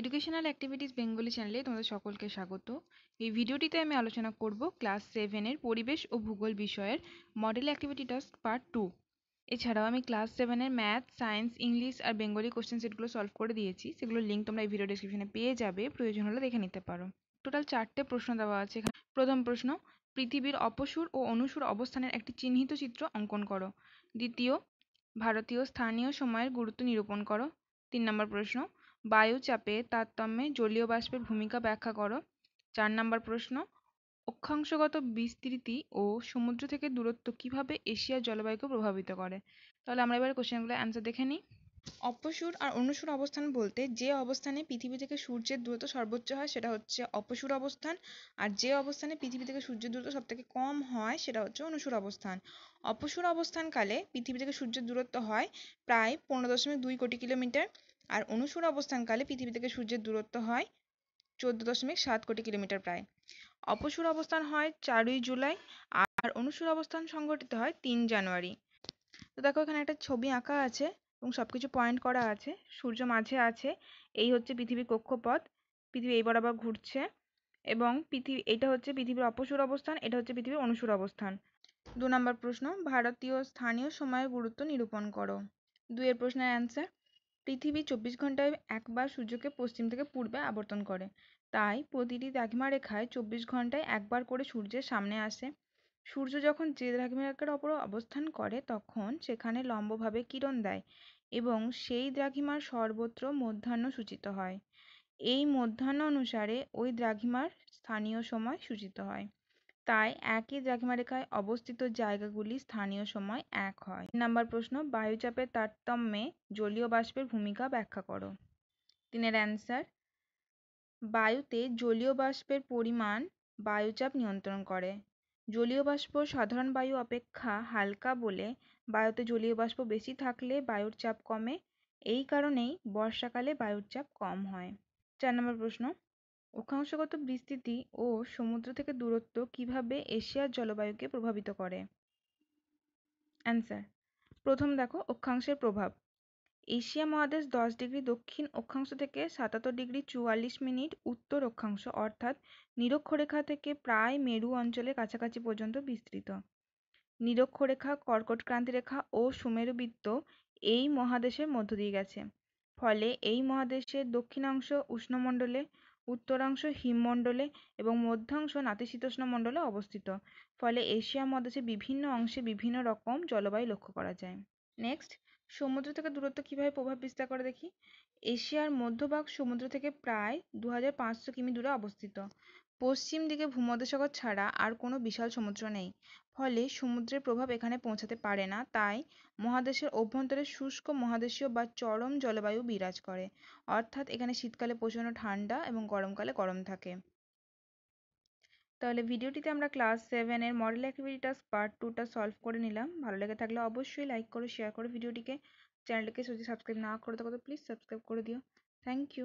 Educational activities Bengali চ্যানেলে তোমাদের সকলকে স্বাগত। এই ভিডিওটিতে আমি আলোচনা করব ক্লাস সেভেনের পরিবেশ ও ভূগোল বিষয়ের model activity task part two এছাড়াও আমি ক্লাস সেভেনের ম্যাথ সায়েন্স ইংলিশ আর বেঙ্গলি কোশ্চেন সেটগুলো সলভ করে দিয়েছি। সেগুলোর লিঙ্ক তোমরা এই ভিডিও ডিসক্রিপশনে পেয়ে যাবে। প্রয়োজন হলে দেখে নিতে পারো। টোটাল চারটে প্রশ্ন দেওয়া আছে প্রথম প্রশ্ন, পৃথিবীর অপসুর ও অনুসুর অবস্থানের একটি চিহ্নিত চিত্র অঙ্কন করো। দ্বিতীয়, ভারতীয় স্থানীয় সময়ের গুরুত্ব নিরূপণ করো। তিন নম্বর প্রশ্ন বায়ুচাপে তারতম্যে জলীয় বাষ্পের ভূমিকা ব্যাখ্যা করো। চার নম্বর প্রশ্ন, অক্ষাংশগত বিস্তৃতি ও সমুদ্র থেকে দূরত্ব কীভাবে এশিয়ার জলবায়ুকে প্রভাবিত করে? তাহলে আমরা এবার কোশ্চেনগুলো অ্যান্সার দেখে নিই। অপসুর আর অনুসুর অবস্থান বলতে যে অবস্থানে পৃথিবী থেকে সূর্যের দূরত্ব সর্বোচ্চ হয় সেটা হচ্ছে অপসুর অবস্থান, আর যে অবস্থানে পৃথিবী থেকে সূর্যের দূরত্ব সব থেকে কম হয় সেটা হচ্ছে অনুসুর অবস্থান। অপসুর অবস্থানকালে পৃথিবী থেকে সূর্যের দূরত্ব হয় প্রায় পনেরো দশমিক দুই কোটি কিলোমিটার আর অনুসুর অবস্থানকালে পৃথিবী থেকে সূর্যের দূরত্ব হয় চোদ্দ দশমিক সাত কোটি কিলোমিটার প্রায়। অপসুর অবস্থান হয় চারই জুলাই আর অনুসুর অবস্থান সংঘটিত হয় তিন জানুয়ারি। তো দেখো এখানে একটা ছবি আঁকা আছে এবং সব কিছু পয়েন্ট করা আছে। সূর্য মাঝে আছে, এই হচ্ছে পৃথিবীর কক্ষপথ, পৃথিবী এই বরাবর ঘুরছে এবং পৃথিবী, এটা হচ্ছে পৃথিবীর অপসুর অবস্থান, এটা হচ্ছে পৃথিবীর অনুসুর অবস্থান। দু নম্বর প্রশ্ন, ভারতীয় স্থানীয় সময়ের গুরুত্ব নিরূপণ করো। দুইয়ের প্রশ্নের অ্যান্সার পৃথিবী চব্বিশ ঘন্টায় একবার সূর্যকে পশ্চিম থেকে পূর্বে আবর্তন করে। তাই প্রতিটি দ্রাঘিমা রেখায় চব্বিশ ঘন্টায় একবার করে সূর্যের সামনে আসে। সূর্য যখন যে দ্রাঘিমারেখার ওপর অবস্থান করে, তখন সেখানে লম্বভাবে কিরণ দেয় এবং সেই দ্রাঘিমার সর্বত্র মধ্যাহ্ন সূচিত হয়। এই মধ্যাহ্ন অনুসারে ওই দ্রাঘিমার স্থানীয় সময় সূচিত হয়। তাই একই দ্রাঘিমারেখায় অবস্থিত জায়গাগুলি স্থানীয় সময় এক হয়। নাম্বার প্রশ্ন, বায়ুচাপের তারতম্যে জলীয় বাষ্পের ভূমিকা ব্যাখ্যা করো। তিনের অ্যান্সার, বায়ুতে জলীয় বাষ্পের পরিমাণ বায়ুচাপ নিয়ন্ত্রণ করে। জলীয় বাষ্প সাধারণ বায়ু অপেক্ষা হালকা বলে বায়ুতে জলীয় বাষ্প বেশি থাকলে বায়ুর চাপ কমে, এই কারণেই বর্ষাকালে বায়ুর চাপ কম হয়। চার নম্বর প্রশ্ন অক্ষাংশগত বিস্তৃতি ও সমুদ্র থেকে দূরত্ব কীভাবে এশিয়ার জলবায়ুকে প্রভাবিত করে? অ্যান্সার প্রথম দেখো, অক্ষাংশের প্রভাব। এশিয়া মহাদেশ দশ ডিগ্রি দক্ষিণ অক্ষাংশ থেকে সাতাত্তর ডিগ্রি চুয়াল্লিশ মিনিট উত্তর অক্ষাংশ, অর্থাৎ নিরক্ষরেখা থেকে প্রায় মেরু অঞ্চলের কাছাকাছি পর্যন্ত বিস্তৃত। নিরক্ষরেখা, কর্কট ক্রান্তি রেখা ও সুমেরুবৃত্ত এই মহাদেশের মধ্য দিয়ে গেছে। ফলে এই মহাদেশের দক্ষিণাংশ উষ্ণমণ্ডলে উত্তরাংশ হিমমণ্ডলে এবং মধ্যাংশ নাতিশীতোষ্ণ মণ্ডলে অবস্থিত। ফলে এশিয়া মহাদেশের বিভিন্ন অংশে বিভিন্ন রকম জলবায়ু লক্ষ্য করা যায়। নেক্সট সমুদ্র থেকে দূরত্ব কীভাবে প্রভাব বিস্তার করে দেখি? এশিয়ার মধ্যভাগ সমুদ্র থেকে প্রায় দু হাজার পাঁচশো কিমি দূরে অবস্থিত। পশ্চিম দিকে ভূমধ্যসাগর ছাড়া আর কোনো বিশাল সমুদ্র নেই। ফলে সমুদ্রের প্রভাব এখানে পৌঁছাতে পারে না। তাই মহাদেশের অভ্যন্তরে শুষ্ক মহাদেশীয় বা চরম জলবায়ু বিরাজ করে। অর্থাৎ এখানে শীতকালে প্রচণ্ড ঠান্ডা এবং গরমকালে গরম থাকে। তাহলে ভিডিওটিতে আমরা ক্লাস সেভেনের মডেল অ্যাক্টিভিটি টাস্ক পার্ট টুটা সলভ করে নিলাম। ভালো লেগে থাকলে অবশ্যই লাইক করো, শেয়ার করো ভিডিওটিকে। চ্যানেলটিকে যদি সাবস্ক্রাইব না করে থাকো, তো প্লিজ সাবস্ক্রাইব করে দিও। Thank you.